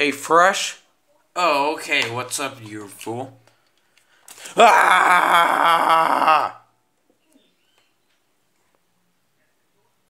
Hey, Fresh? Oh, okay, what's up, you fool? Ah!